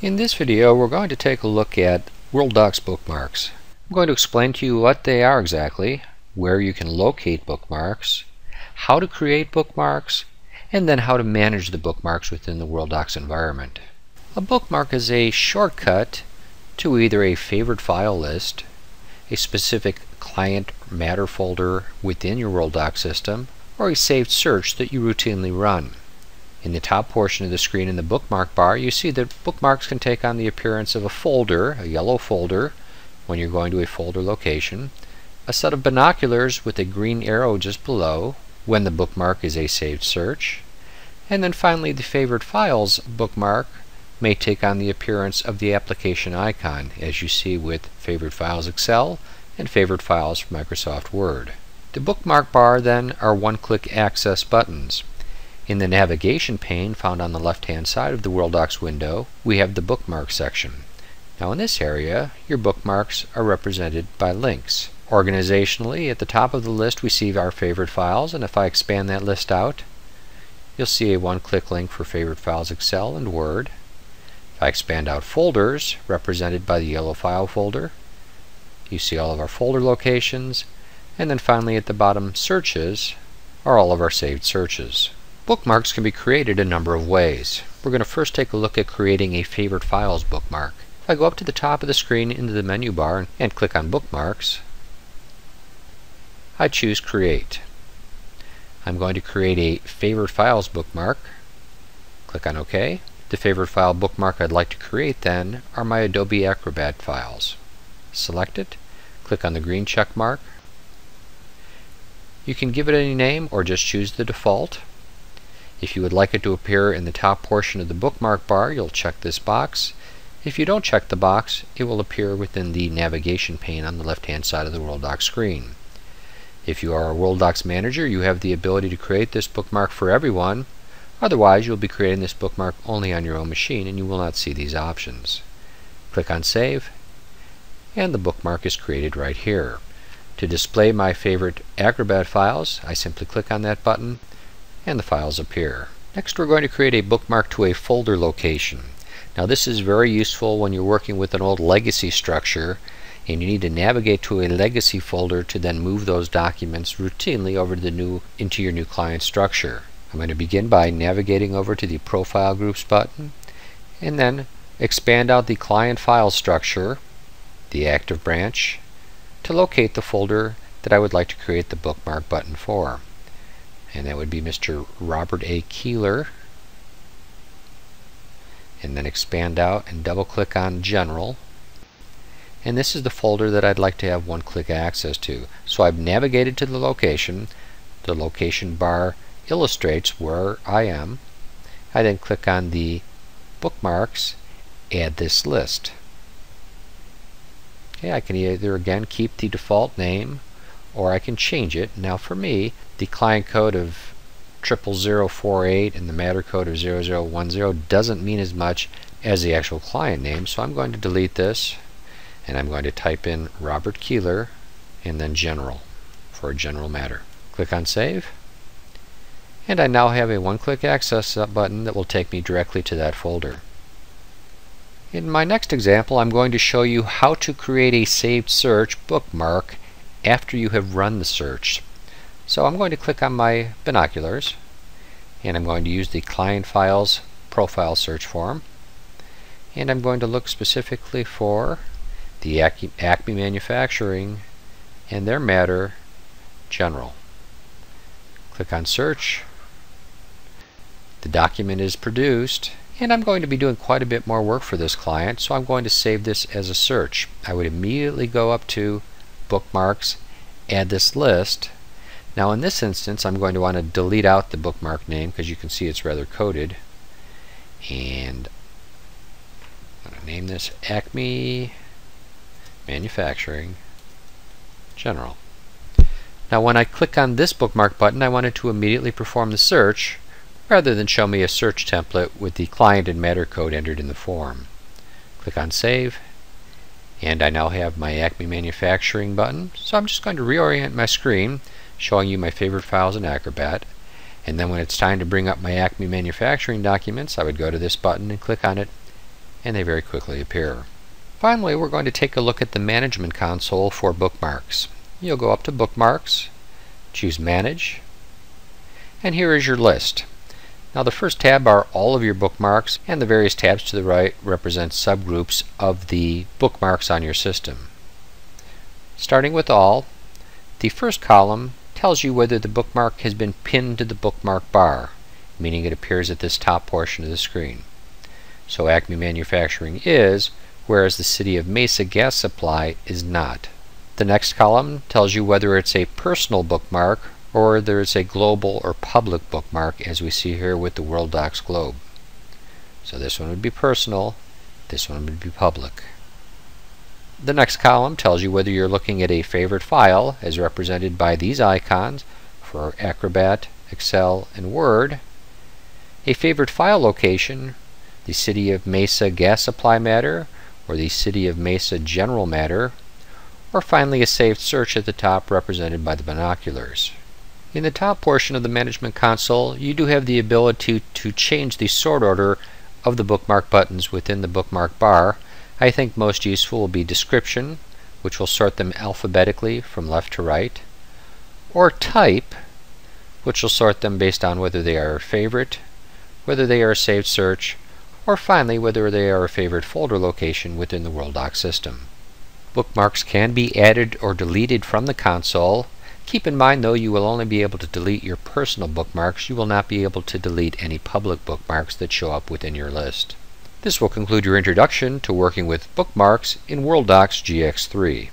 In this video we're going to take a look at World bookmarks. I'm going to explain to you what they are exactly, where you can locate bookmarks, how to create bookmarks, and then how to manage the bookmarks within the World environment. A bookmark is a shortcut to either a favorite file list, a specific client matter folder within your World system, or a saved search that you routinely run. In the top portion of the screen in the bookmark bar, you see that bookmarks can take on the appearance of a folder, a yellow folder, when you're going to a folder location, a set of binoculars with a green arrow just below when the bookmark is a saved search, and then finally the favorite files bookmark may take on the appearance of the application icon as you see with favorite files Excel and favorite files Microsoft Word. The bookmark bar then are one-click access buttons. In the navigation pane found on the left-hand side of the Worldox window, we have the bookmark section. Now in this area, your bookmarks are represented by links. Organizationally, at the top of the list we see our favorite files, and if I expand that list out, you'll see a one-click link for favorite files Excel and Word. If I expand out folders, represented by the yellow file folder, you see all of our folder locations, and then finally at the bottom, searches, are all of our saved searches. Bookmarks can be created a number of ways. We're going to first take a look at creating a favorite files bookmark. If I go up to the top of the screen into the menu bar and click on bookmarks, I choose create. I'm going to create a favorite files bookmark. Click on OK. The favorite file bookmark I'd like to create then are my Adobe Acrobat files. Select it, click on the green check mark. You can give it any name or just choose the default. If you would like it to appear in the top portion of the bookmark bar, you'll check this box. If you don't check the box, it will appear within the navigation pane on the left-hand side of the Worldox screen. If you are a Worldox manager, you have the ability to create this bookmark for everyone. Otherwise, you'll be creating this bookmark only on your own machine and you will not see these options. Click on Save, and the bookmark is created right here. To display my favorite Acrobat files, I simply click on that button and the files appear. Next we're going to create a bookmark to a folder location. Now this is very useful when you're working with an old legacy structure and you need to navigate to a legacy folder to then move those documents routinely over to the new into your new client structure. I'm going to begin by navigating over to the Profile Groups button and then expand out the client file structure, the active branch, to locate the folder that I would like to create the bookmark button for and that would be Mr. Robert A. Keeler and then expand out and double click on General and this is the folder that I'd like to have one-click access to. So I've navigated to the location. The location bar illustrates where I am. I then click on the bookmarks, add this list. Okay, I can either again keep the default name or I can change it. Now for me, the client code of 00048 and the matter code of 0010 doesn't mean as much as the actual client name, so I'm going to delete this and I'm going to type in Robert Keeler and then general for a general matter. Click on save and I now have a one-click access button that will take me directly to that folder. In my next example I'm going to show you how to create a saved search bookmark after you have run the search. So I'm going to click on my binoculars and I'm going to use the client files profile search form and I'm going to look specifically for the Acme Manufacturing and their matter general. Click on search. The document is produced and I'm going to be doing quite a bit more work for this client so I'm going to save this as a search. I would immediately go up to bookmarks, add this list. Now in this instance I'm going to want to delete out the bookmark name because you can see it's rather coded and I'm going to name this Acme Manufacturing General. Now when I click on this bookmark button I wanted to immediately perform the search rather than show me a search template with the client and matter code entered in the form. Click on Save and I now have my Acme Manufacturing button. So I'm just going to reorient my screen, showing you my favorite files in Acrobat. And then when it's time to bring up my Acme Manufacturing documents, I would go to this button and click on it and they very quickly appear. Finally, we're going to take a look at the Management Console for bookmarks. You'll go up to Bookmarks, choose Manage, and here is your list. Now the first tab are all of your bookmarks, and the various tabs to the right represent subgroups of the bookmarks on your system. Starting with All, the first column tells you whether the bookmark has been pinned to the bookmark bar, meaning it appears at this top portion of the screen. So Acme Manufacturing is, whereas the City of Mesa Gas Supply is not. The next column tells you whether it's a personal bookmark or there is a global or public bookmark as we see here with the Worldox globe. So this one would be personal, this one would be public. The next column tells you whether you're looking at a favorite file as represented by these icons for Acrobat, Excel, and Word, a favorite file location, the City of Mesa Gas Supply Matter, or the City of Mesa General Matter, or finally a saved search at the top represented by the binoculars. In the top portion of the Management Console, you do have the ability to change the sort order of the bookmark buttons within the bookmark bar. I think most useful will be Description, which will sort them alphabetically from left to right, or Type, which will sort them based on whether they are a favorite, whether they are a saved search, or finally whether they are a favorite folder location within the Worldox system. Bookmarks can be added or deleted from the console Keep in mind though you will only be able to delete your personal bookmarks. You will not be able to delete any public bookmarks that show up within your list. This will conclude your introduction to working with bookmarks in Worldox GX3.